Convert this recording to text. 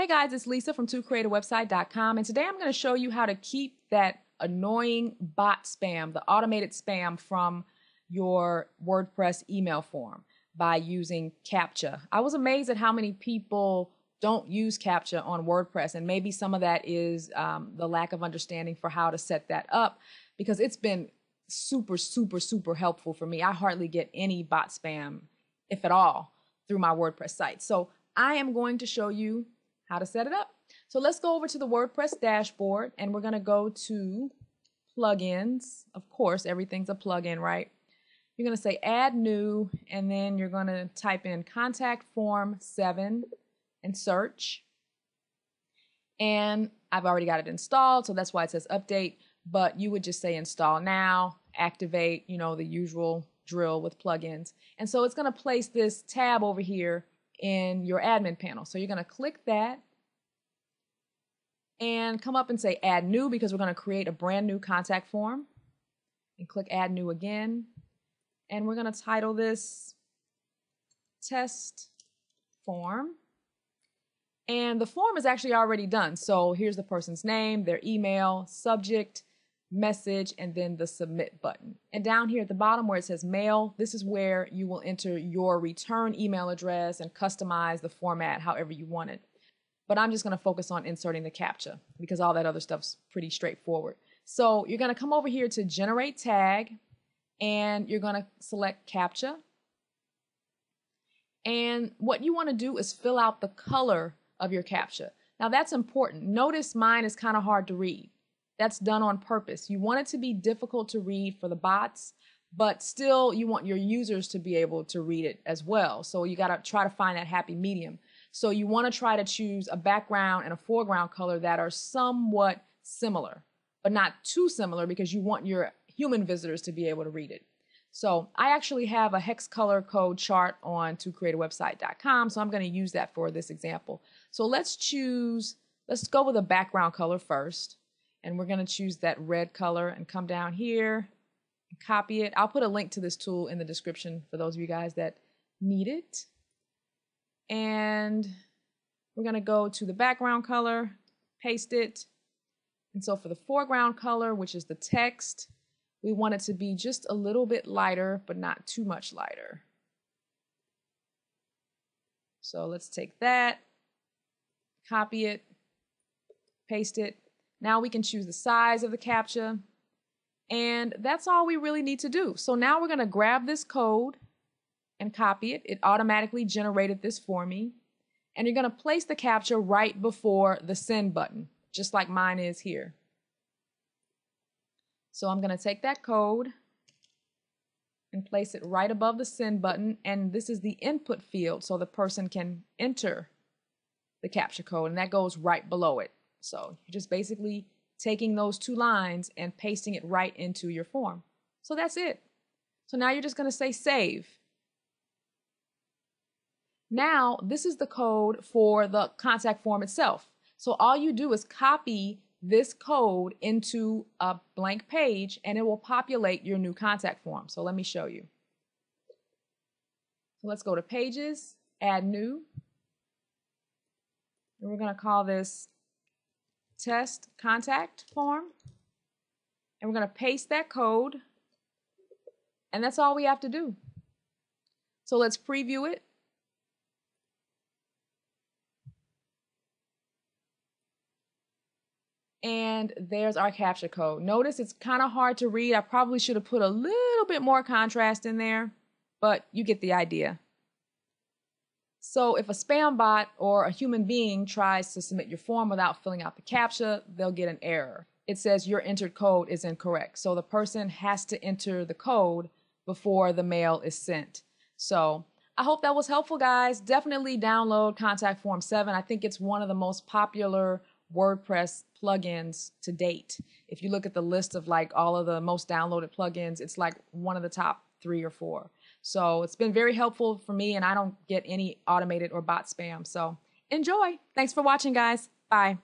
Hey guys, it's Lisa from 2createawebsite.com and today I'm going to show you how to keep that annoying bot spam, the automated spam from your WordPress email form by using CAPTCHA. I was amazed at how many people don't use CAPTCHA on WordPress and maybe some of that is um, the lack of understanding for how to set that up because it's been super, super, super helpful for me. I hardly get any bot spam, if at all, through my WordPress site. So I am going to show you how to set it up. So let's go over to the WordPress dashboard and we're going to go to plugins. Of course, everything's a plugin, right? You're going to say add new and then you're going to type in contact form 7 and search. And I've already got it installed, so that's why it says update, but you would just say install now, activate, you know, the usual drill with plugins. And so it's going to place this tab over here in your admin panel. So you're going to click that and come up and say add new because we're going to create a brand new contact form and click add new again. And we're going to title this test form. And the form is actually already done. So here's the person's name, their email, subject, message, and then the submit button. And down here at the bottom where it says mail, this is where you will enter your return email address and customize the format however you want it. But I'm just going to focus on inserting the CAPTCHA because all that other stuff's pretty straightforward. So you're going to come over here to generate tag and you're going to select CAPTCHA. And what you want to do is fill out the color of your CAPTCHA. Now that's important. Notice mine is kind of hard to read. That's done on purpose. You want it to be difficult to read for the bots, but still you want your users to be able to read it as well. So you got to try to find that happy medium. So you want to try to choose a background and a foreground color that are somewhat similar, but not too similar because you want your human visitors to be able to read it. So I actually have a hex color code chart on 2createawebsite.com, so I'm going to use that for this example. So let's choose, let's go with a background color first and we're going to choose that red color and come down here and copy it. I'll put a link to this tool in the description for those of you guys that need it. And we're going to go to the background color, paste it. And so for the foreground color, which is the text, we want it to be just a little bit lighter, but not too much lighter. So let's take that, copy it, paste it, now we can choose the size of the CAPTCHA. And that's all we really need to do. So now we're going to grab this code and copy it. It automatically generated this for me. And you're going to place the CAPTCHA right before the send button, just like mine is here. So I'm going to take that code and place it right above the send button. And this is the input field so the person can enter the CAPTCHA code and that goes right below it. So you're just basically taking those two lines and pasting it right into your form. So that's it. So now you're just going to say save. Now, this is the code for the contact form itself. So all you do is copy this code into a blank page and it will populate your new contact form. So let me show you. So let's go to pages, add new. And we're going to call this test contact form. And we're going to paste that code. And that's all we have to do. So let's preview it. And there's our CAPTCHA code. Notice it's kind of hard to read. I probably should have put a little bit more contrast in there, but you get the idea. So if a spam bot or a human being tries to submit your form without filling out the CAPTCHA, they'll get an error. It says your entered code is incorrect. So the person has to enter the code before the mail is sent. So I hope that was helpful, guys. Definitely download Contact Form 7. I think it's one of the most popular WordPress plugins to date. If you look at the list of like all of the most downloaded plugins, it's like one of the top three or four. So it's been very helpful for me, and I don't get any automated or bot spam. So enjoy. Thanks for watching, guys. Bye.